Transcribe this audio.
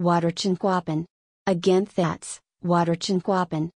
Waterchenquapen. Again that's, Waterchenquapen.